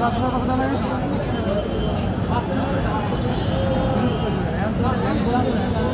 Thank you.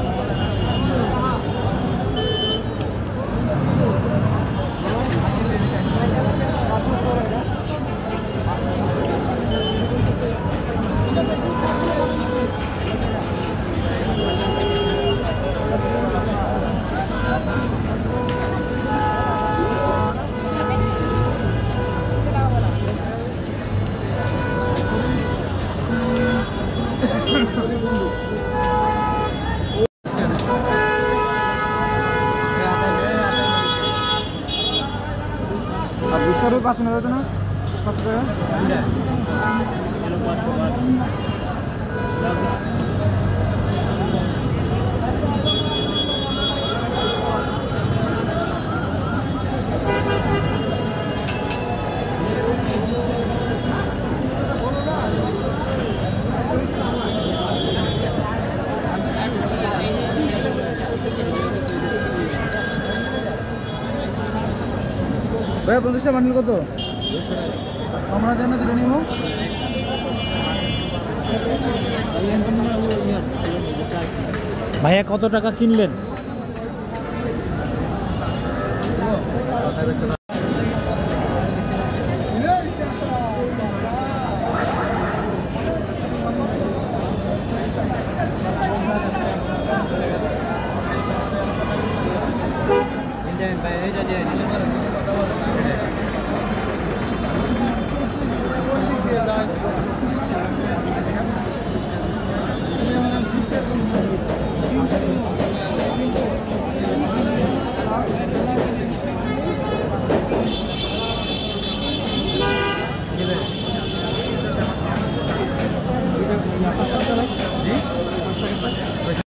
रुपियाँ पाँच रुपियाँ ভাইয়া পঁচিশটা বান্ডিল কত? আমরা জানি তুলে নিব ভাইয়া কত টাকা কিনলেন? ভাই এটা দিয়ে